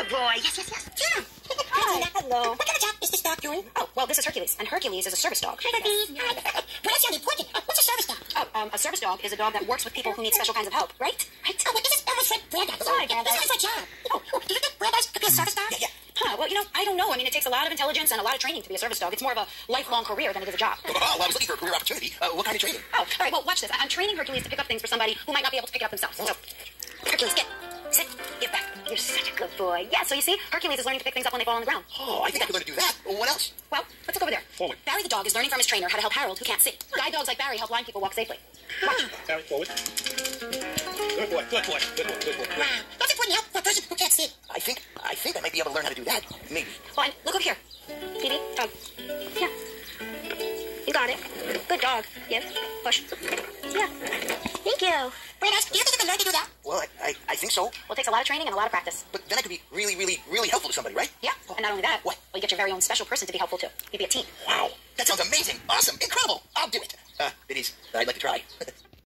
Good boy. Yes, yes, yes. Tina. Hi. Hello. What kind of job is this dog doing? Oh, well, this is Hercules, and Hercules is a service dog. Hi, Hercules. Hi. Well, that important. Uh, what's a service dog? Oh, um, a service dog is a dog that works with people who need special kinds of help, right? Right. Oh, but this is almost like Brandeis. Sorry, Brandeis. This sounds like job. Oh, oh, do you think Brandeis could be a service dog? Yeah, yeah. Huh, well, you know, I don't know. I mean, it takes a lot of intelligence and a lot of training to be a service dog. It's more of a lifelong career than it is a job. Oh, well, I was looking for a career opportunity. Uh, what kind of training? Oh, all right. Well, watch this. I- I'm training Hercules to pick up things for somebody who might not be able to pick it up themselves. So, You're such a good boy. Yeah. So you see, Hercules is learning to pick things up when they fall on the ground. Oh, I think I could learn to do that. Well, what else? Well, let's look over there. Forward. Barry the dog is learning from his trainer how to help Harold, who can't see. Guide dogs like Barry help blind people walk safely. Watch. Barry, forward. Good boy, good boy, good boy, good boy. Wow. That's important help for a person who can't see. I think I think I might be able to learn how to do that. Maybe. Well, and look over here. Phoebe, dog. Yeah. You got it. Good dog. Give. Push. Yeah. Thank you. Brandeis, do you think you can learn to do that? Well, I, I, I think so. Well, it takes a lot of training and a lot of practice. But then I could be really, really, really helpful to somebody, right? Yeah. And not only that, What? well, you get your very own special person to be helpful too. You'd be a team. Wow. That sounds amazing. Awesome. Incredible. I'll do it. Uh, it is. I'd like to try.